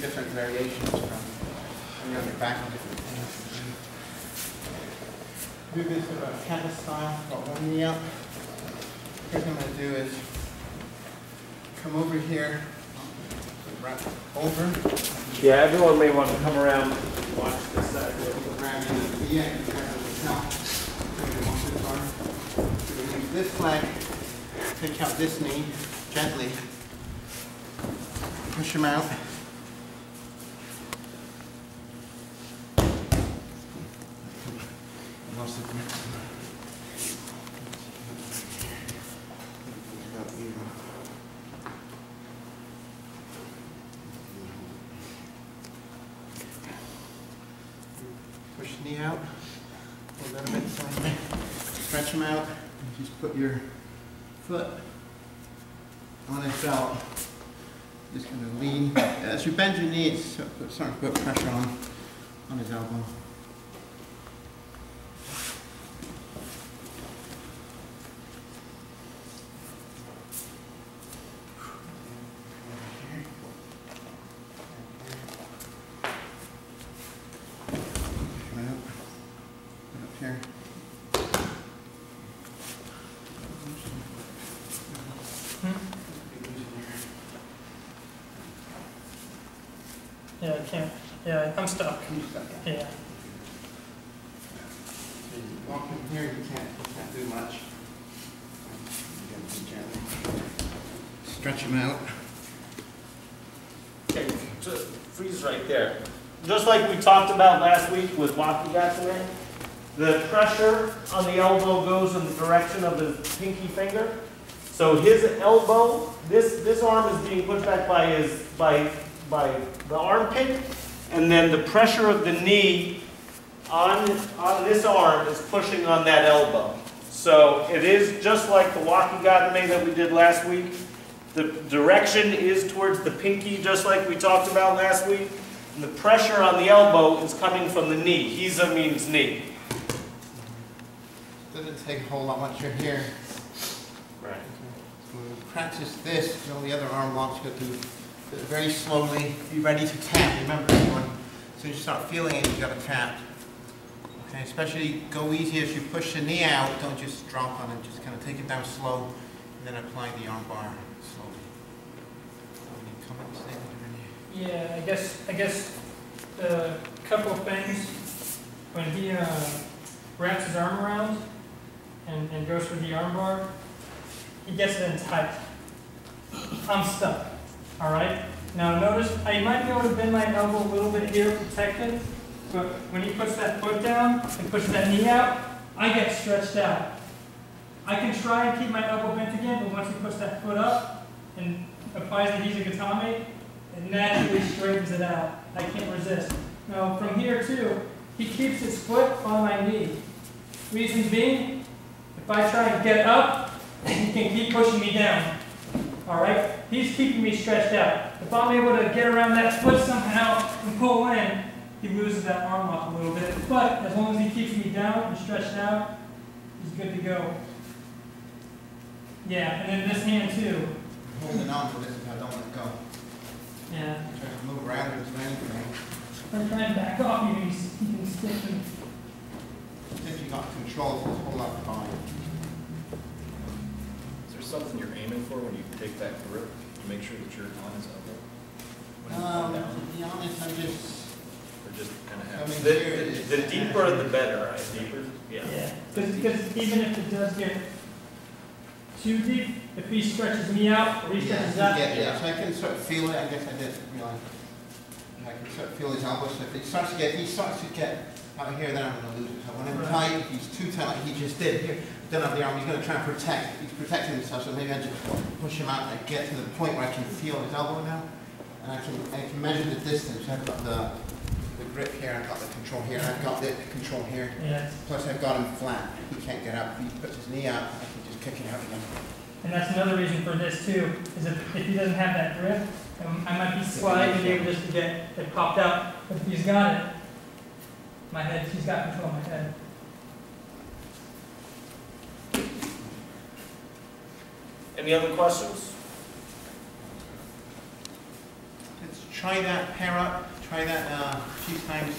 different variations from when you're on your back on different things. Do this sort of canvas style, got one knee up. First thing I'm gonna do is come over here, wrap over, Yeah, everyone may want to come around, and watch this side. grab the V, and grab the top, bring it onto the arm. So we use this leg, take out this knee gently, push him out. Lost the grip. Push knee out, a bit stretch him out, and just put your foot on his belt. Just gonna lean, as you bend your knees, so put, start to put pressure on, on his elbow. Right up, right up here. Yeah, I can't, yeah, I'm stuck. Can you step down? Yeah. So you Walk in here, you can't, you can't do much. You gotta do gently. Stretch him out. Okay, so freeze right there. Just like we talked about last week with Wakigatame, the pressure on the elbow goes in the direction of the pinky finger. So his elbow, this, this arm is being pushed back by his, by, by the armpit, and then the pressure of the knee on, on this arm is pushing on that elbow. So it is just like the Wakigatame that we did last week. The direction is towards the pinky, just like we talked about last week. And the pressure on the elbow is coming from the knee. Hiza means knee. Doesn't take a whole lot once you're here. Right. So when you practice this, you know, the other arm wants you to do it very slowly, be ready to tap. Remember, everyone, as soon as you start feeling it, you gotta tap. Okay, especially go easy as you push the knee out, don't just drop on it, just kind of take it down slow, and then apply the arm bar slowly. Yeah, I guess, I guess, a couple of things. When he, uh, wraps his arm around and, and goes for the arm bar, he gets it in tight. I'm stuck, all right? Now notice, I might be able to bend my elbow a little bit here, protect it, but when he puts that foot down and pushes that knee out, I get stretched out. I can try and keep my elbow bent again, but once he puts that foot up and applies the Hizagatame, it naturally straightens it out. I can't resist. Now, from here too, he keeps his foot on my knee. Reason being, if I try and get up, he can keep pushing me down. All right? He's keeping me stretched out. If I'm able to get around that foot somehow and pull in, he loses that arm off a little bit. But as long as he keeps me down and stretched out, he's good to go. Yeah, and then this hand too. Holding on to this if I don't let go. Yeah. Try to move around or do anything. If I try and back off, you can, you can stick me. If you got control, it's a whole lot of fine. Is there something you're aiming for when you take that grip? to make sure that you're on his elbow? When Um, down? to be honest, I'm just, Or just kind of I have? mean, The, here it is. the deeper the better, I think. Deeper? Yeah. Yeah, because even if it does get too deep, if he stretches me out or he Yeah, stretches you up, get- yeah, so I can sort of feel it, I guess I didn't realize. I can sort of feel his elbow, so if he starts to get, he starts to get out of here, then I'm gonna lose it. So when I'm tight, if he's too tight, like he just did. Here, don't have the arm, he's gonna try and protect, he's protecting himself, so maybe I just push him out and I get to the point where I can feel his elbow now. And I can, I can measure the distance, I've got the, the grip here, I've got the control here, I've got the control here. yeah, Plus I've got him flat, he can't get up, if he puts his knee up, I can just kick it out again. And that's another reason for this too, is if, if he doesn't have that grip, um, I might be slight and be able just to get it popped out, but if he's got it, my head, he's got control of my head. Any other questions? It's try that, pair up, try that uh, a few times